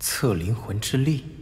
测灵魂之力。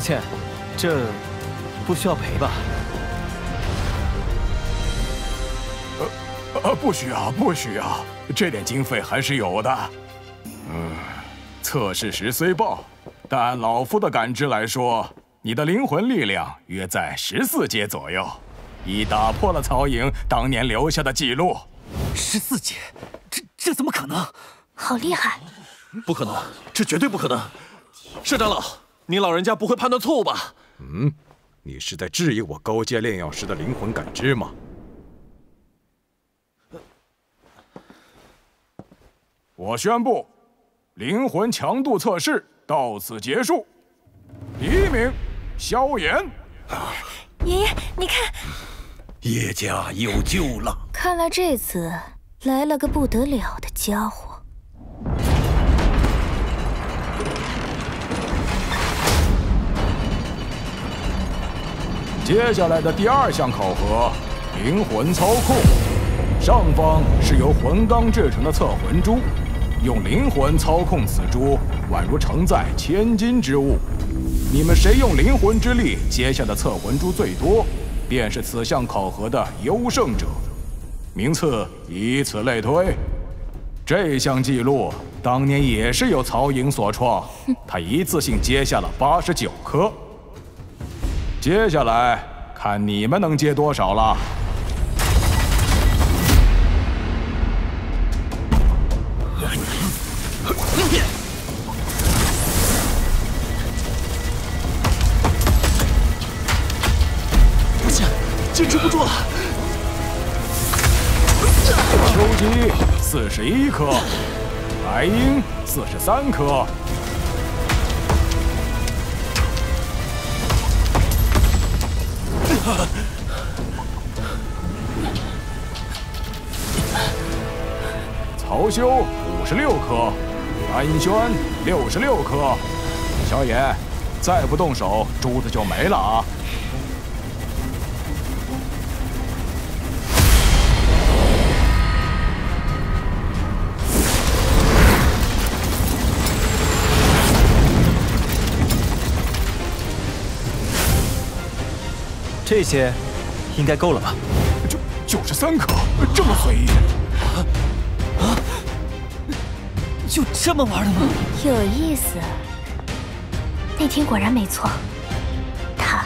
抱歉，这不需要赔吧？呃呃，不需要，不需要，这点经费还是有的。嗯，测试时虽爆，但按老夫的感知来说，你的灵魂力量约在十四阶左右，已打破了曹颖当年留下的记录。十四阶，这这怎么可能？好厉害！不可能，这绝对不可能！社长老。您老人家不会判断错误吧？嗯，你是在质疑我高阶炼药师的灵魂感知吗？我宣布，灵魂强度测试到此结束。第一名，萧炎。爷爷，你看，叶家有救了。看来这次来了个不得了的家伙。接下来的第二项考核，灵魂操控。上方是由魂钢制成的测魂珠，用灵魂操控此珠，宛如承载千斤之物。你们谁用灵魂之力接下的测魂珠最多，便是此项考核的优胜者。名次以此类推。这项记录当年也是由曹颖所创，他一次性接下了八十九颗。接下来看你们能接多少了。不行，坚持不住了。秋姬四十一颗，白鹰四十三颗。曹休五十六颗，安轩六十六颗，小野，再不动手，珠子就没了啊！这些应该够了吧？九九十三颗，这么随意？啊啊！就这么玩的吗？有意思。那天果然没错，他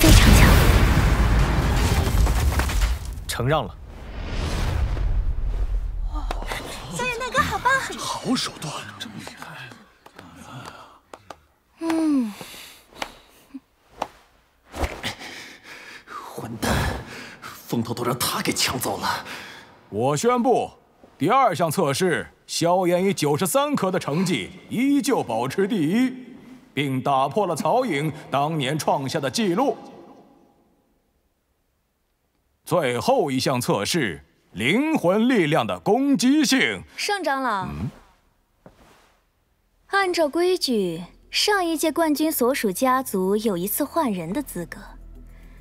非常强。承让了。小野大哥，好棒！好手段，这么厉害。嗯。混蛋，风头都让他给抢走了。我宣布，第二项测试，萧炎以九十三颗的成绩依旧保持第一，并打破了曹颖当年创下的记录。最后一项测试，灵魂力量的攻击性。盛长老，按照规矩，上一届冠军所属家族有一次换人的资格。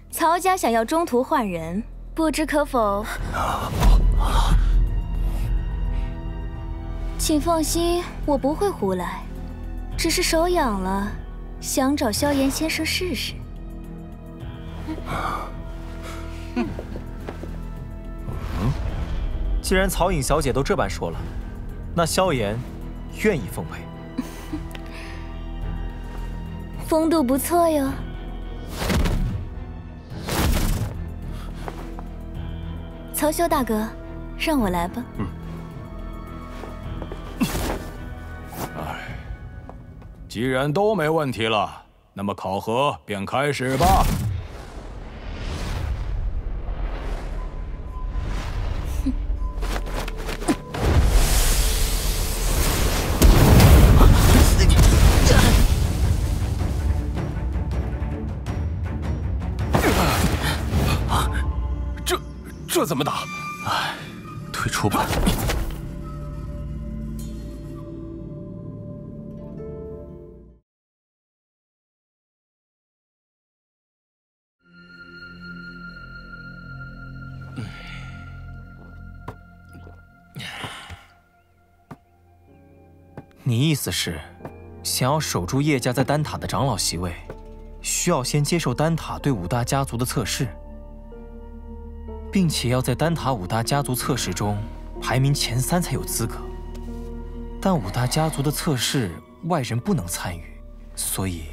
曹家想要中途换人，不知可否？请放心，我不会胡来，只是手痒了，想找萧炎先生试试。既然曹颖小姐都这般说了，那萧炎愿意奉陪。风度不错哟。曹修大哥，让我来吧。嗯。哎，既然都没问题了，那么考核便开始吧。你意思是，想要守住叶家在丹塔的长老席位，需要先接受丹塔对五大家族的测试，并且要在丹塔五大家族测试中排名前三才有资格。但五大家族的测试外人不能参与，所以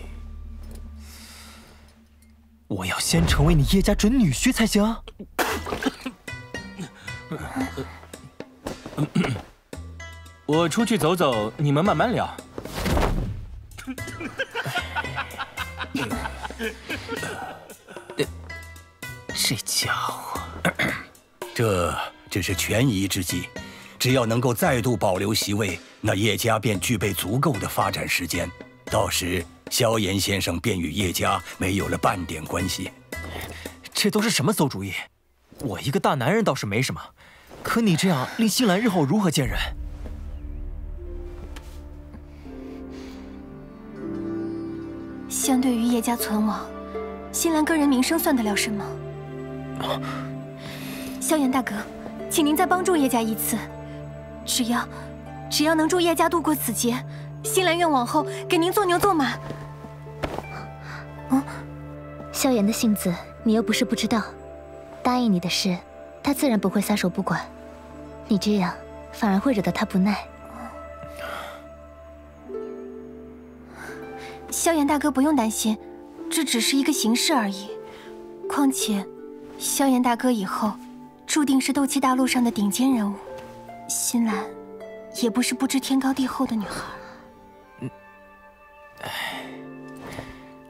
我要先成为你叶家准女婿才行。我出去走走，你们慢慢聊。这家伙，这只是权宜之计，只要能够再度保留席位，那叶家便具备足够的发展时间。到时，萧炎先生便与叶家没有了半点关系。这都是什么馊主意？我一个大男人倒是没什么，可你这样令新兰日后如何见人？相对于叶家存亡，新兰个人名声算得了什么？萧炎大哥，请您再帮助叶家一次，只要只要能助叶家度过此劫，新兰愿往后给您做牛做马。嗯，萧炎的性子你又不是不知道，答应你的事，他自然不会撒手不管。你这样反而会惹得他不耐。萧炎大哥不用担心，这只是一个形式而已。况且，萧炎大哥以后注定是斗气大陆上的顶尖人物，新兰也不是不知天高地厚的女孩。嗯，哎，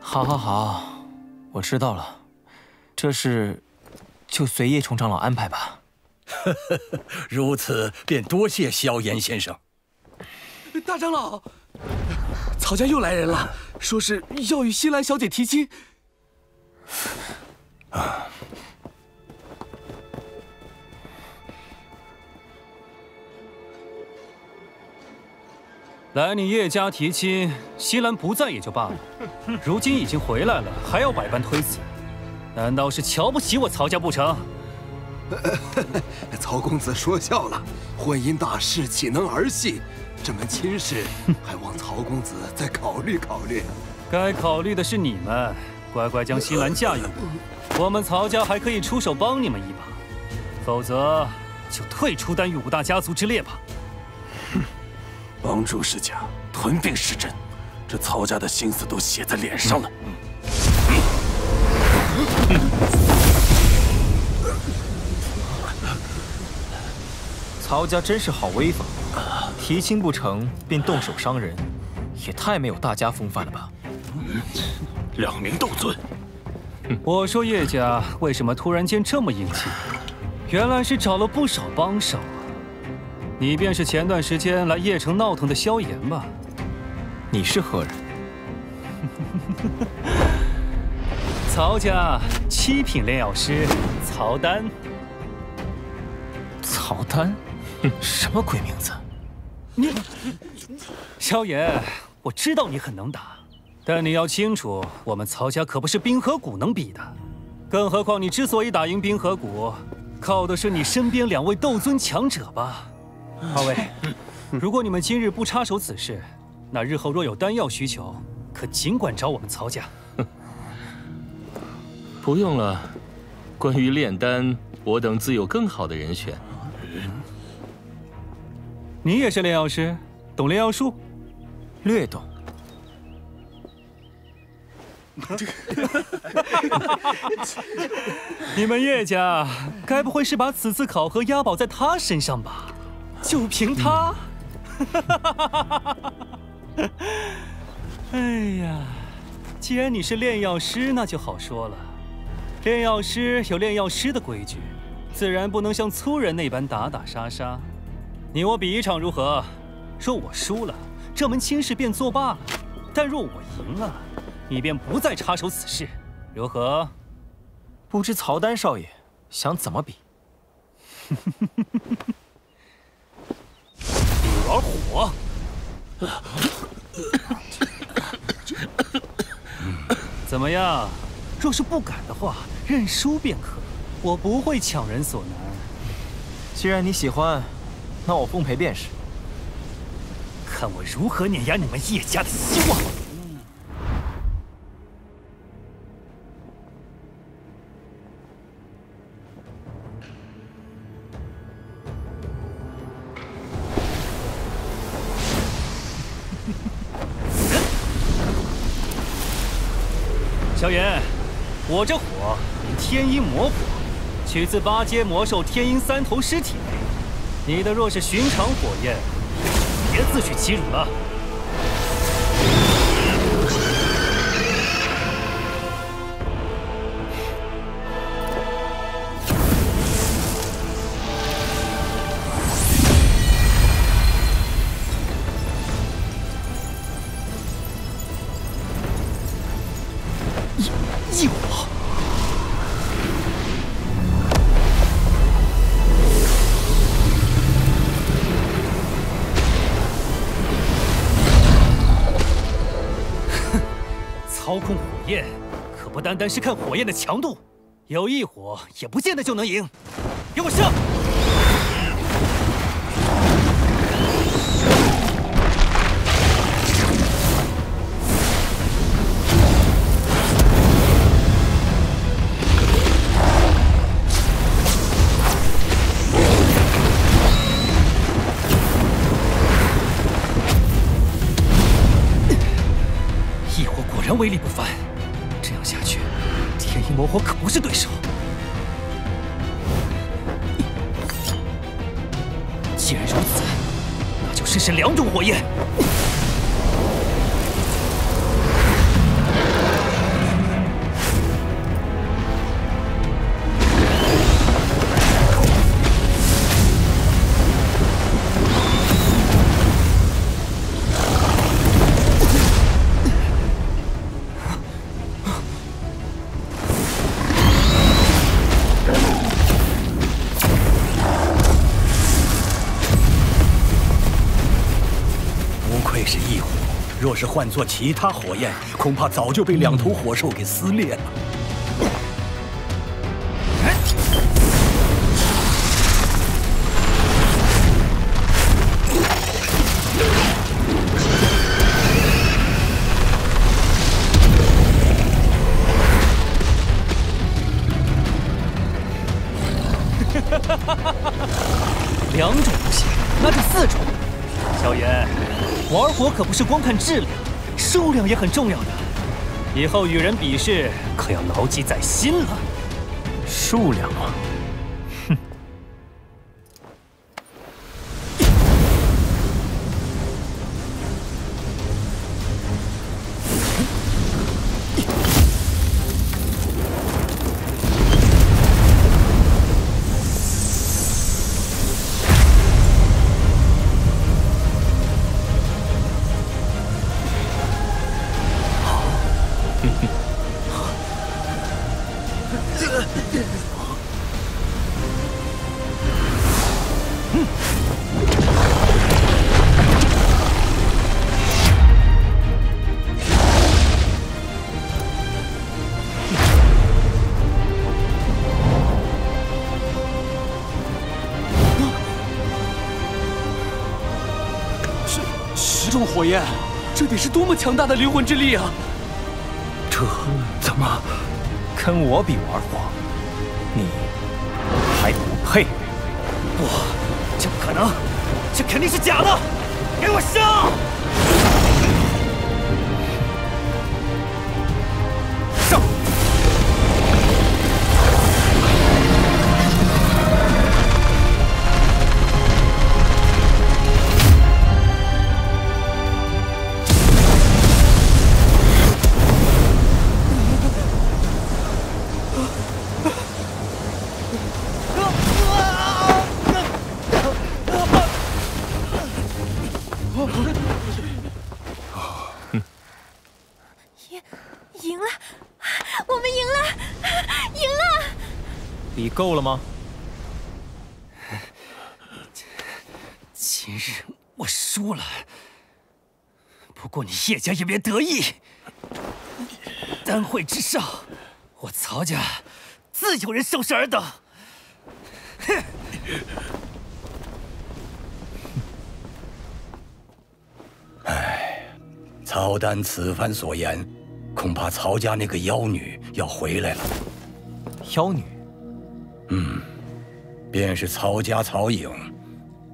好，好，好，我知道了，这事就随叶重长老安排吧。如此便多谢萧炎先生。大长老，曹家又来人了，说是要与新兰小姐提亲。啊！来你叶家提亲，西兰不在也就罢了，如今已经回来了，还要百般推辞，难道是瞧不起我曹家不成？曹公子说笑了，婚姻大事岂能儿戏？这门亲事，还望曹公子再考虑考虑。该考虑的是你们，乖乖将新兰嫁与我，我们曹家还可以出手帮你们一把，否则就退出丹域五大家族之列吧。哼，帮助是假，吞并是真，这曹家的心思都写在脸上了。曹家真是好威风，提亲不成便动手伤人，也太没有大家风范了吧！两名斗尊，我说叶家为什么突然间这么硬气？原来是找了不少帮手啊！你便是前段时间来叶城闹腾的萧炎吧？你是何人？曹家七品炼药师曹丹。曹丹。什么鬼名字？你，萧炎，我知道你很能打，但你要清楚，我们曹家可不是冰河谷能比的。更何况你之所以打赢冰河谷，靠的是你身边两位斗尊强者吧？二位，如果你们今日不插手此事，那日后若有丹药需求，可尽管找我们曹家。不用了，关于炼丹，我等自有更好的人选。你也是炼药师，懂炼药术？略懂。你们叶家该不会是把此次考核押宝在他身上吧？就凭他？哎呀，既然你是炼药师，那就好说了。炼药师有炼药师的规矩，自然不能像粗人那般打打杀杀。你我比一场如何？若我输了，这门亲事便作罢了；但若我赢了，你便不再插手此事，如何？不知曹丹少爷想怎么比？比玩火。怎么样？若是不敢的话，认输便可。我不会强人所难。既然你喜欢，那我奉陪便是。看我如何碾压你们叶家的希望！萧炎，我这火天阴魔火，取自八阶魔兽天阴三头尸体内。你的若是寻常火焰，别自取其辱了。异异火。操控火焰，可不单单是看火焰的强度，有异火也不见得就能赢。给我上！果然威力不凡，这样下去，天阴魔火可不是对手。既然如此，那就试试两种火焰。换做其他火焰，恐怕早就被两头火兽给撕裂了。可不是光看质量，数量也很重要的。以后与人比试，可要牢记在心了。数量啊！十十种火焰，这得是多么强大的灵魂之力啊！这怎么跟我比玩火，你还不配？不，这不可能，这肯定是假的！给我上！上！够了吗？今日我输了，不过你叶家也别得意。丹会之上，我曹家自有人收拾尔等。哼！唉，曹丹此番所言，恐怕曹家那个妖女要回来了。妖女？嗯，便是曹家曹颖。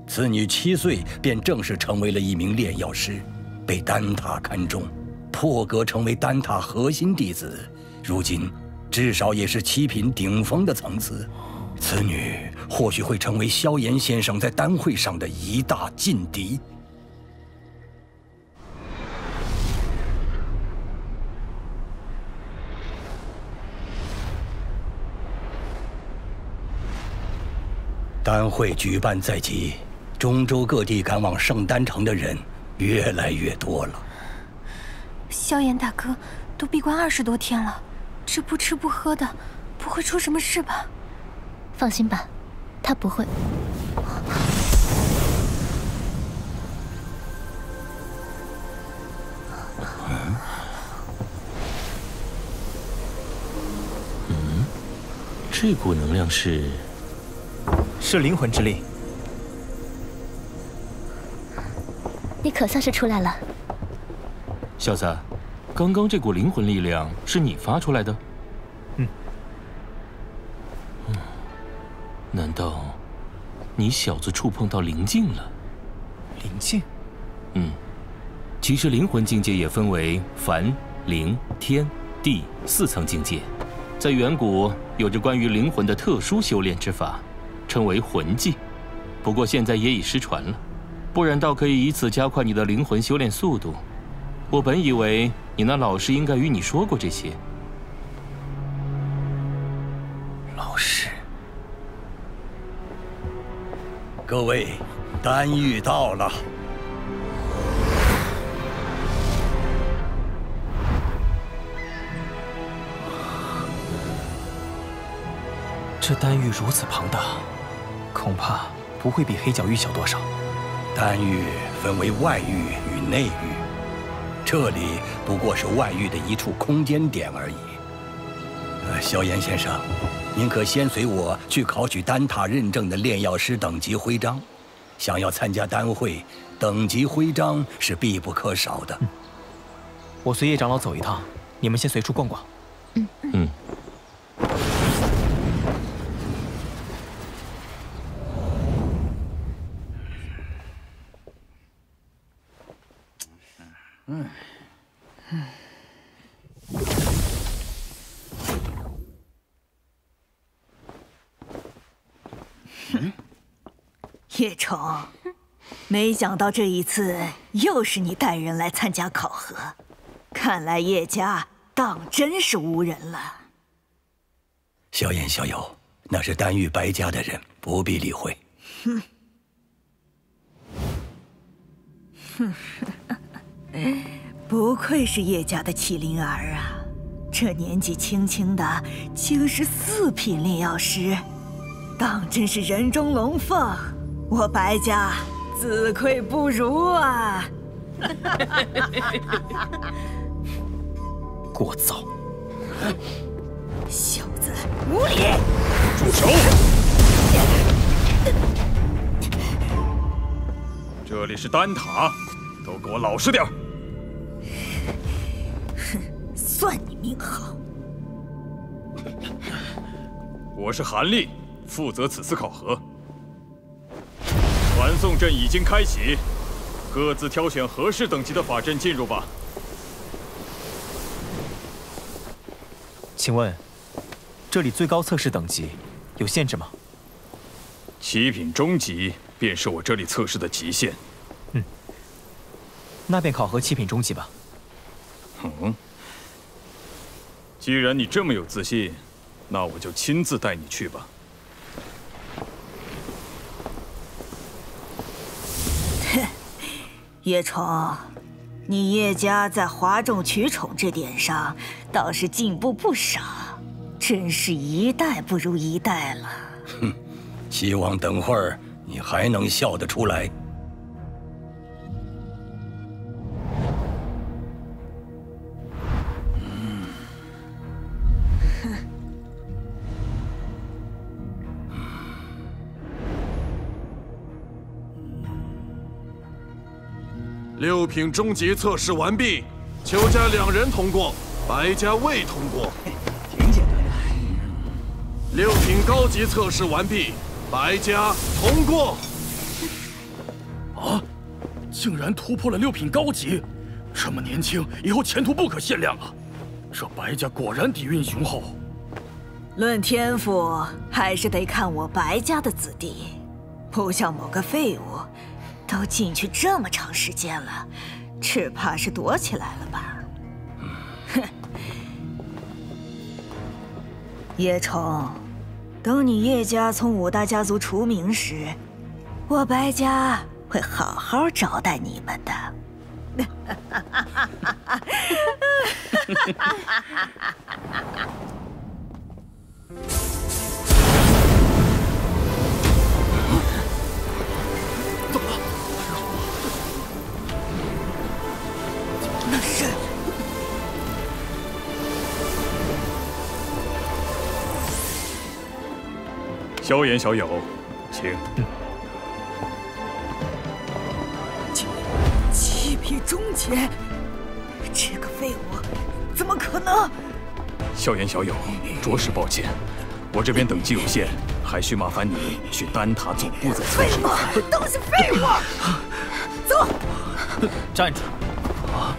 此女七岁便正式成为了一名炼药师，被丹塔看中，破格成为丹塔核心弟子。如今，至少也是七品顶峰的层次。此女或许会成为萧炎先生在丹会上的一大劲敌。丹会举办在即。中州各地赶往圣丹城的人越来越多了。萧炎大哥都闭关二十多天了，这不吃不喝的，不会出什么事吧？放心吧，他不会。嗯？嗯？这股能量是？是灵魂之力。你可算是出来了，小子，刚刚这股灵魂力量是你发出来的？嗯。嗯，难道你小子触碰到灵境了？灵境？嗯，其实灵魂境界也分为凡、灵、天、地四层境界，在远古有着关于灵魂的特殊修炼之法，称为魂技，不过现在也已失传了。不然，倒可以以此加快你的灵魂修炼速度。我本以为你那老师应该与你说过这些。老师，各位，丹玉到了。这丹玉如此庞大，恐怕不会比黑角域小多少。丹域分为外域与内域，这里不过是外域的一处空间点而已。呃，萧炎先生，您可先随我去考取丹塔认证的炼药师等级徽章。想要参加丹会，等级徽章是必不可少的。我随叶长老走一趟，你们先随处逛逛。嗯嗯。嗯，叶宠，没想到这一次又是你带人来参加考核，看来叶家当真是无人了。小燕小友，那是丹玉白家的人，不必理会。哼，哼。不愧是叶家的麒麟儿啊！这年纪轻轻的，竟是四品炼药师，当真是人中龙凤。我白家自愧不如啊！过早，小子无礼！住手！这里是丹塔。都给我老实点！哼，算你命好。我是韩立，负责此次考核。传送阵已经开启，各自挑选合适等级的法阵进入吧。请问，这里最高测试等级有限制吗？七品中级便是我这里测试的极限。嗯那便考核七品中级吧。嗯，既然你这么有自信，那我就亲自带你去吧。叶宠，你叶家在哗众取宠这点上倒是进步不少，真是一代不如一代了。哼，希望等会儿你还能笑得出来。品终极测试完毕，邱家两人通过，白家未通过。挺简单的。六品高级测试完毕，白家通过。啊！竟然突破了六品高级，这么年轻，以后前途不可限量啊！这白家果然底蕴雄厚。论天赋，还是得看我白家的子弟，不像某个废物。都进去这么长时间了，只怕是躲起来了吧？哼！叶冲，等你叶家从五大家族除名时，我白家会好好招待你们的。萧炎小友，请。七七品中阶，这个废物怎么可能？萧炎小友，着实抱歉，我这边等级有限，还需麻烦你去丹塔总部再测试。废物，都是废物！走，站住！啊？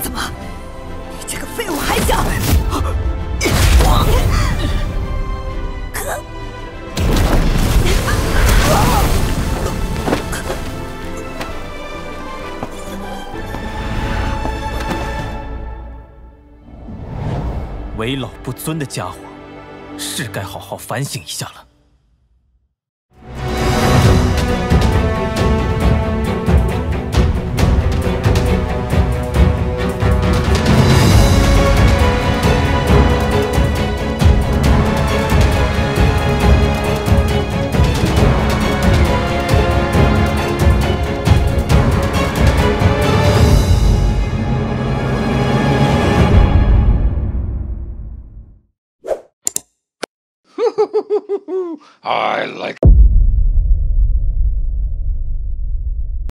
怎么？你这个废物还想？为老不尊的家伙，是该好好反省一下了。